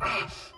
Ah!